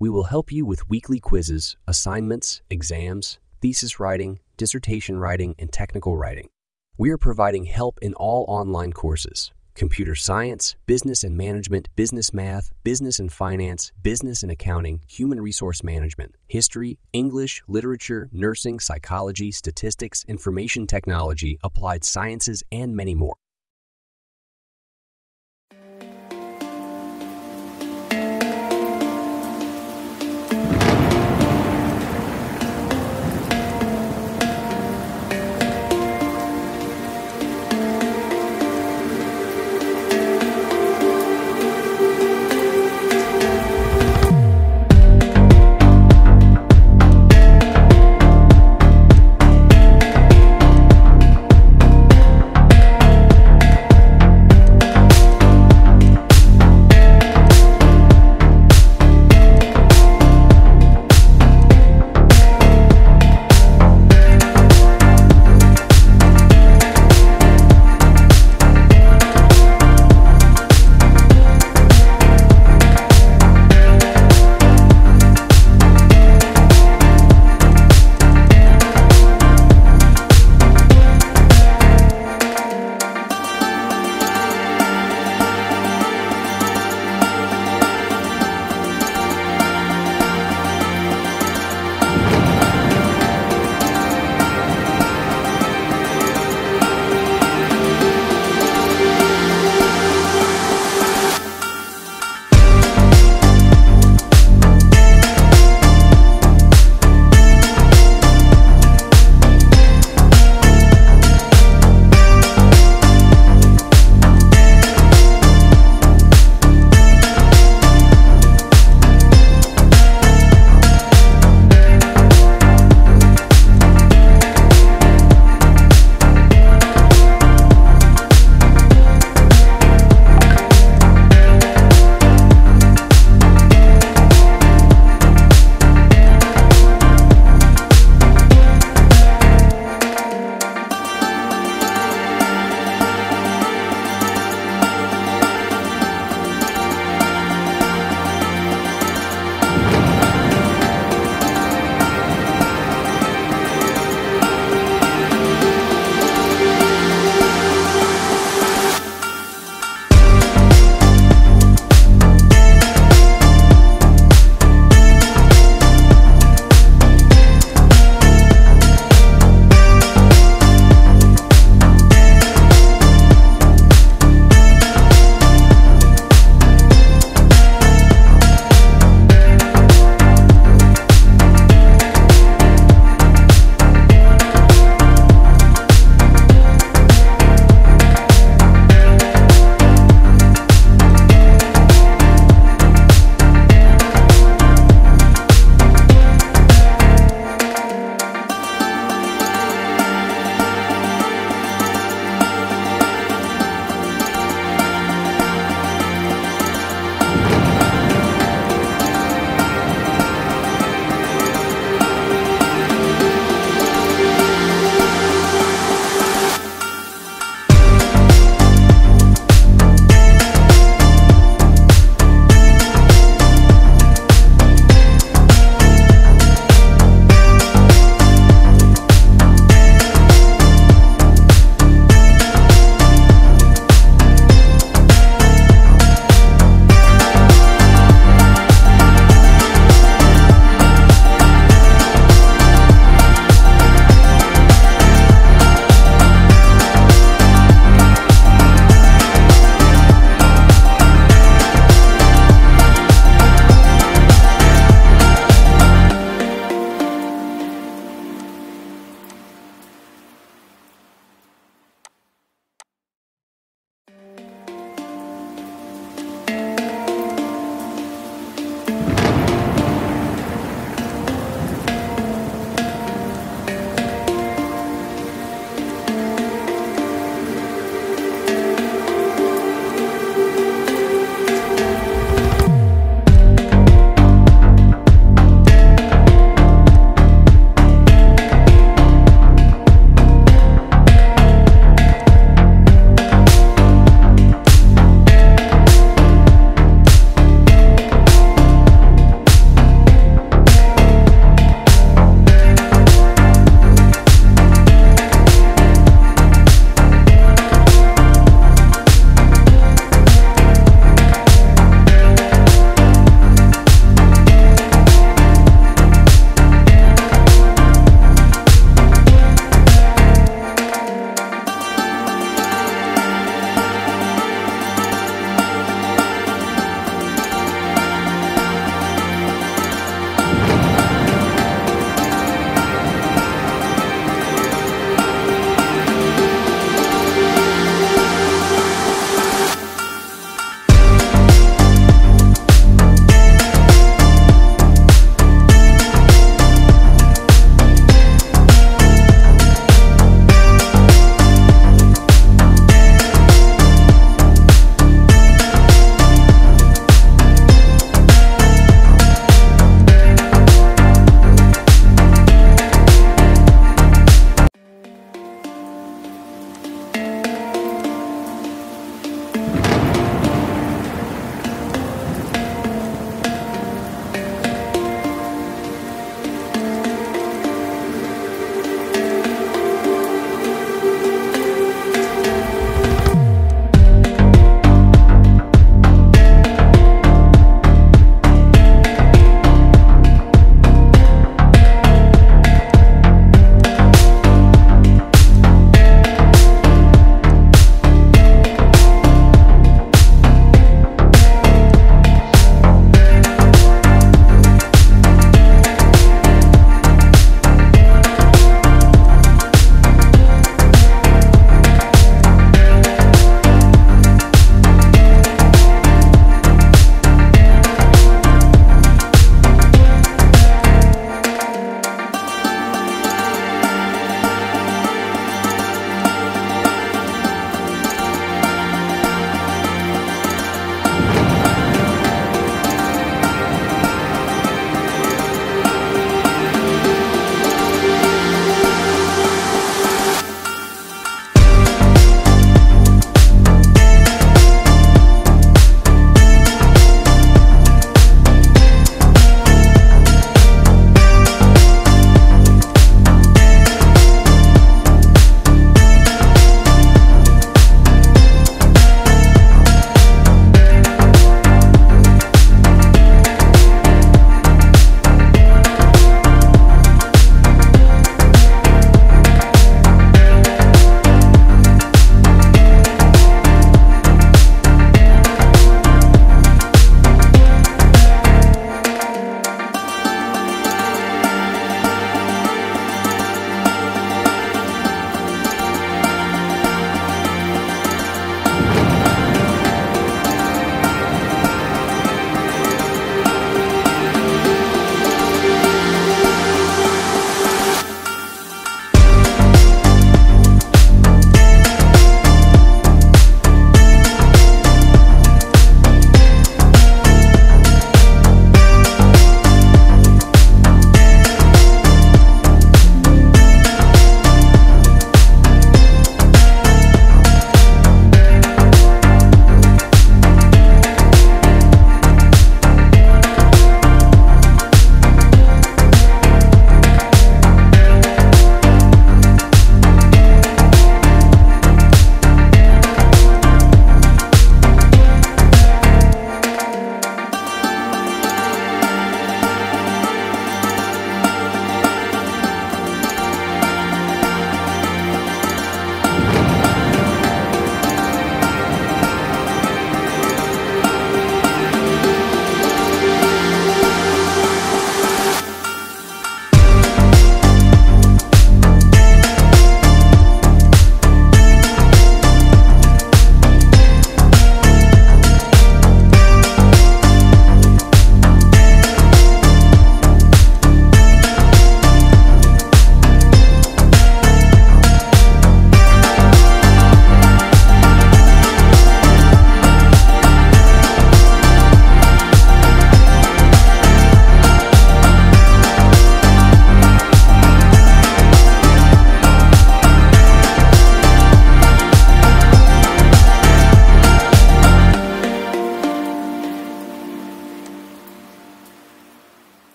We will help you with weekly quizzes, assignments, exams, thesis writing, dissertation writing, and technical writing. We are providing help in all online courses computer science, business and management, business math, business and finance, business and accounting, human resource management, history, English, literature, nursing, psychology, statistics, information technology, applied sciences, and many more.